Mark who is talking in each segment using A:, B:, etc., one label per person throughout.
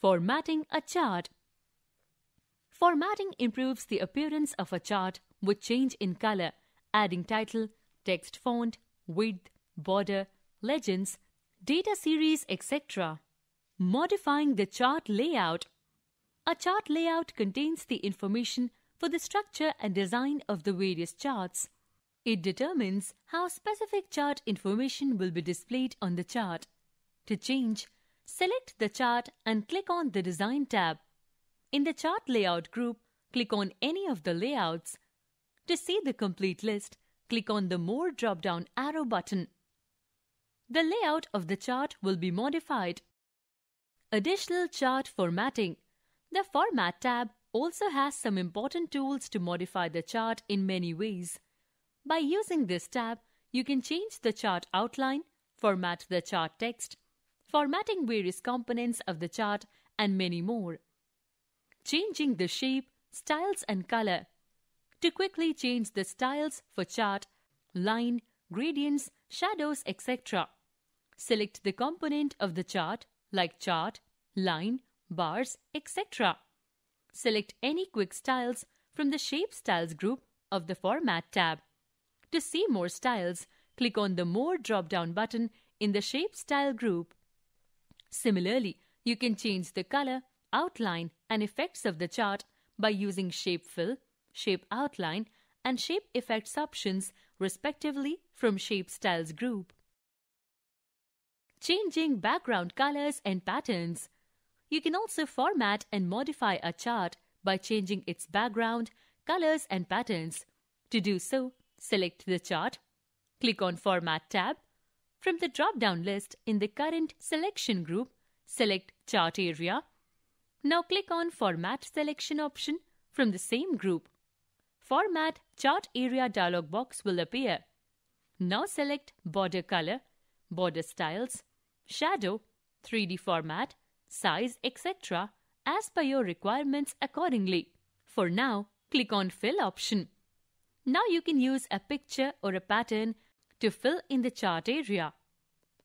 A: Formatting a chart. Formatting improves the appearance of a chart with change in color, adding title, text font, width, border, legends, data series, etc. Modifying the chart layout. A chart layout contains the information for the structure and design of the various charts. It determines how specific chart information will be displayed on the chart. To change, select the chart and click on the Design tab. In the Chart Layout group, click on any of the layouts. To see the complete list, click on the More drop-down arrow button. The layout of the chart will be modified. Additional chart formatting. The Format tab also has some important tools to modify the chart in many ways. By using this tab, you can change the chart outline, format the chart text, formatting various components of the chart, and many more. Changing the shape, styles, and color. To quickly change the styles for chart, line, gradients, shadows, etc. Select the component of the chart like chart, line, bars, etc. Select any quick styles from the Shape Styles group of the Format tab. To see more styles, click on the More drop-down button in the Shape Style group. Similarly, you can change the color, outline, and effects of the chart by using Shape Fill, Shape Outline, and Shape Effects options respectively from Shape Styles group. Changing background colors and patterns. You can also format and modify a chart by changing its background, colors, and patterns. To do so, select the chart, click on Format tab. From the drop-down list in the current selection group, select Chart Area. Now click on Format Selection option from the same group. Format Chart Area dialog box will appear. Now select Border Color, Border Styles, Shadow, 3D Format, Size, etc. as per your requirements accordingly. For now, click on Fill option. Now you can use a picture or a pattern to fill in the chart area.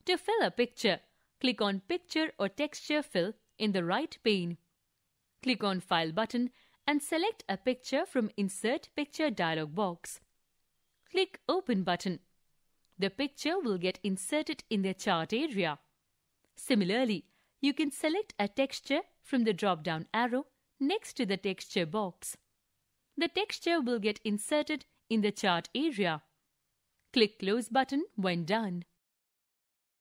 A: To fill a picture, click on Picture or Texture Fill in the right pane. Click on File button and select a picture from Insert Picture dialog box. Click Open button. The picture will get inserted in the chart area. Similarly, you can select a texture from the drop-down arrow next to the texture box. The texture will get inserted in the chart area. Click Close button when done.